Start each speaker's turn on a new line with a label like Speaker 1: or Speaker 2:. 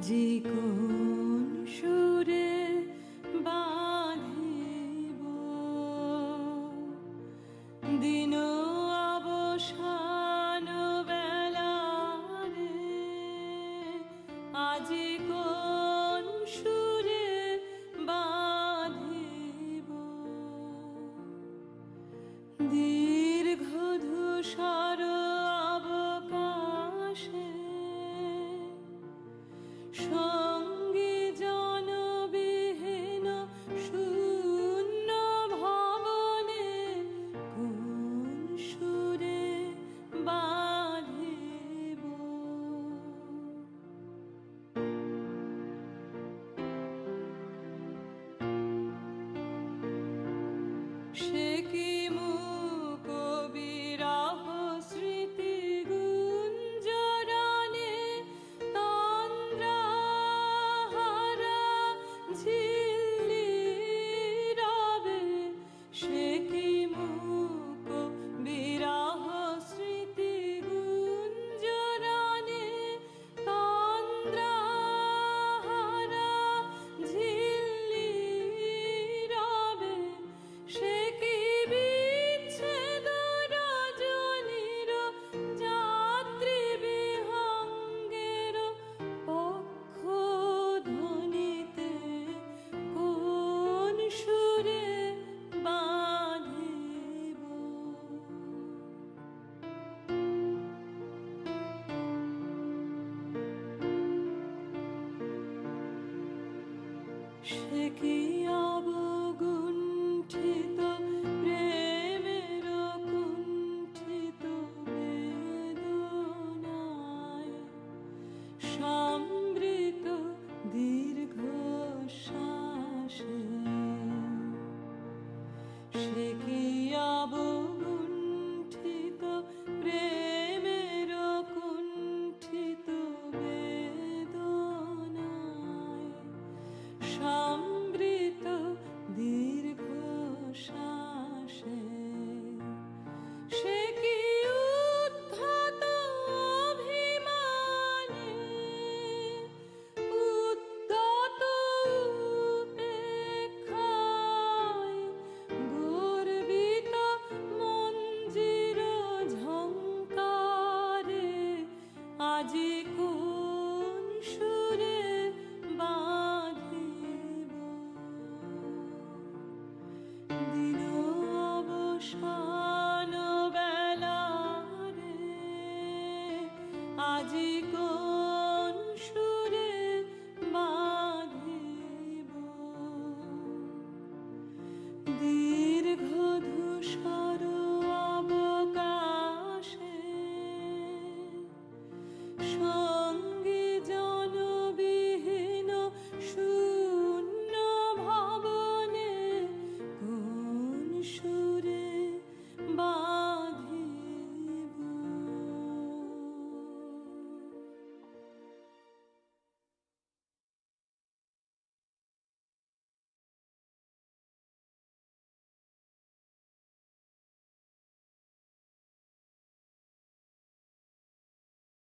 Speaker 1: আজি কোন 是 Şekiyabı